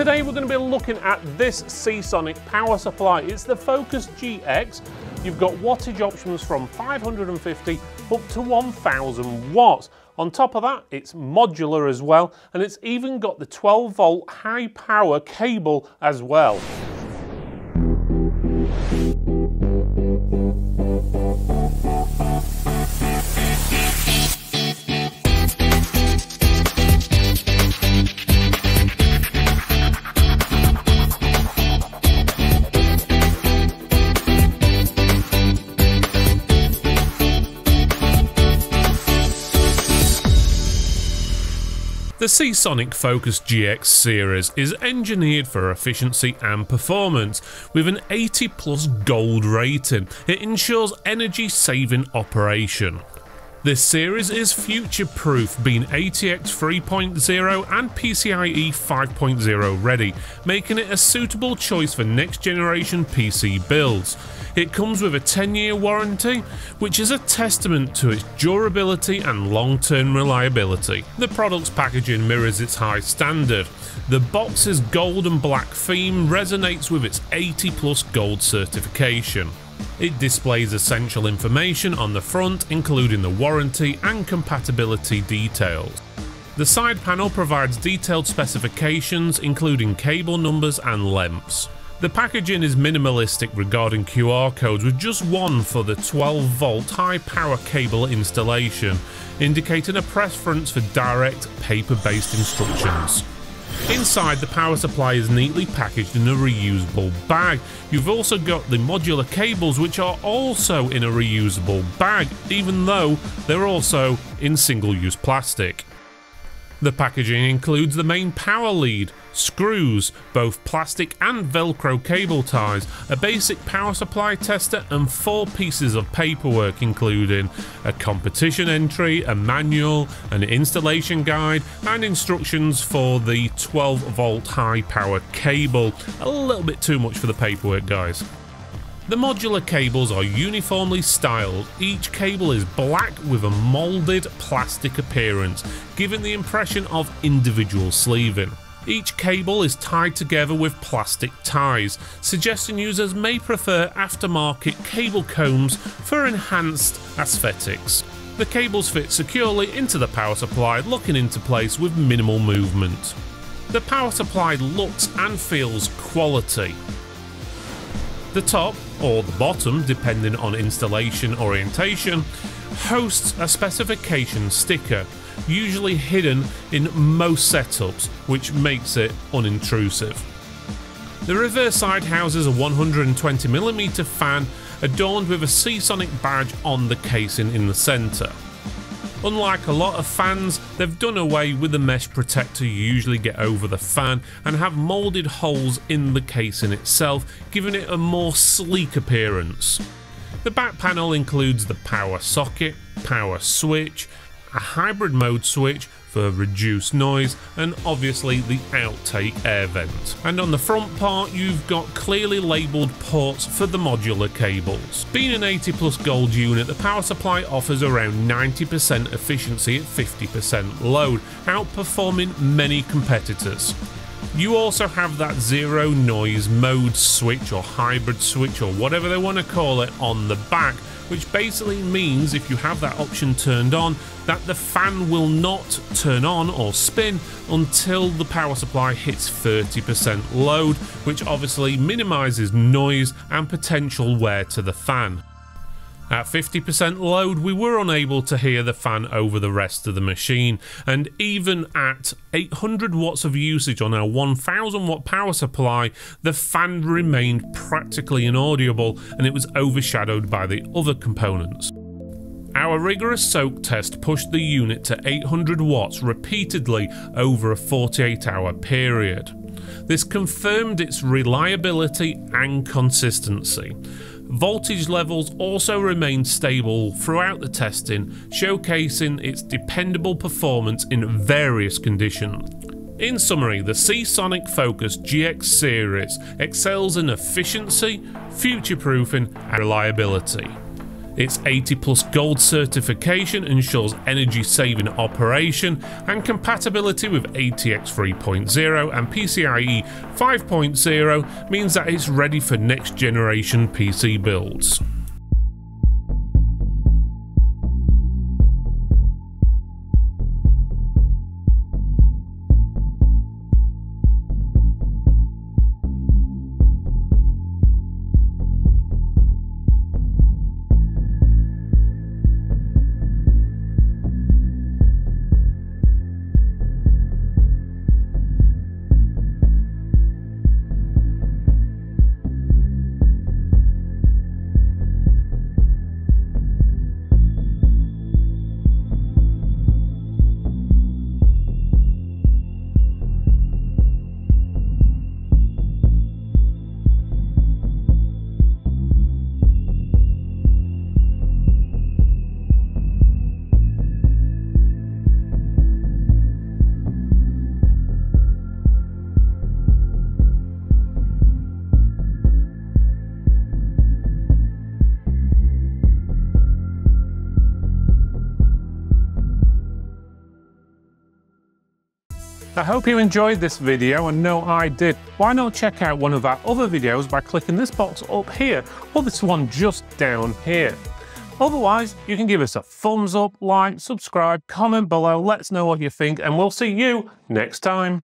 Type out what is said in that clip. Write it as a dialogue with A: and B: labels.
A: Today we're going to be looking at this Seasonic power supply. It's the Focus GX. You've got wattage options from 550 up to 1000 watts. On top of that, it's modular as well, and it's even got the 12 volt high power cable as well. Seasonic Focus GX series is engineered for efficiency and performance. With an 80 plus gold rating, it ensures energy saving operation. This series is future proof, being ATX 3.0 and PCIe 5.0 ready, making it a suitable choice for next generation PC builds. It comes with a 10 year warranty, which is a testament to its durability and long term reliability. The product's packaging mirrors its high standard. The box's gold and black theme resonates with its 80 plus gold certification. It displays essential information on the front, including the warranty and compatibility details. The side panel provides detailed specifications, including cable numbers and lengths. The packaging is minimalistic regarding QR codes with just one for the 12 volt high power cable installation, indicating a preference for direct paper based instructions. Inside, the power supply is neatly packaged in a reusable bag. You've also got the modular cables, which are also in a reusable bag, even though they're also in single use plastic. The packaging includes the main power lead, screws, both plastic and velcro cable ties, a basic power supply tester and four pieces of paperwork including a competition entry, a manual, an installation guide and instructions for the 12 volt high power cable. A little bit too much for the paperwork guys. The modular cables are uniformly styled, each cable is black with a moulded plastic appearance, giving the impression of individual sleeving. Each cable is tied together with plastic ties, suggesting users may prefer aftermarket cable combs for enhanced aesthetics. The cables fit securely into the power supply, locking into place with minimal movement. The power supply looks and feels quality. The top, or the bottom, depending on installation orientation, hosts a specification sticker, usually hidden in most setups, which makes it unintrusive. The reverse side houses a 120mm fan adorned with a Seasonic badge on the casing in the centre. Unlike a lot of fans, they've done away with the mesh protector you usually get over the fan and have moulded holes in the casing itself, giving it a more sleek appearance. The back panel includes the power socket, power switch, a hybrid mode switch for reduced noise, and obviously the outtake air vent. And on the front part, you've got clearly labelled ports for the modular cables. Being an 80 plus gold unit, the power supply offers around 90% efficiency at 50% load, outperforming many competitors. You also have that zero noise mode switch or hybrid switch or whatever they want to call it on the back, which basically means if you have that option turned on, that the fan will not turn on or spin until the power supply hits 30% load, which obviously minimises noise and potential wear to the fan. At 50% load, we were unable to hear the fan over the rest of the machine, and even at 800 watts of usage on our 1000 watt power supply, the fan remained practically inaudible and it was overshadowed by the other components. Our rigorous soak test pushed the unit to 800 watts repeatedly over a 48 hour period. This confirmed its reliability and consistency. Voltage levels also remained stable throughout the testing, showcasing its dependable performance in various conditions. In summary, the Seasonic Focus GX series excels in efficiency, future proofing, and reliability. Its 80 plus gold certification ensures energy saving operation and compatibility with ATX 3.0 and PCIe 5.0 means that it's ready for next generation PC builds. I hope you enjoyed this video and know I did. Why not check out one of our other videos by clicking this box up here or this one just down here. Otherwise, you can give us a thumbs up, like, subscribe, comment below, let us know what you think and we'll see you next time.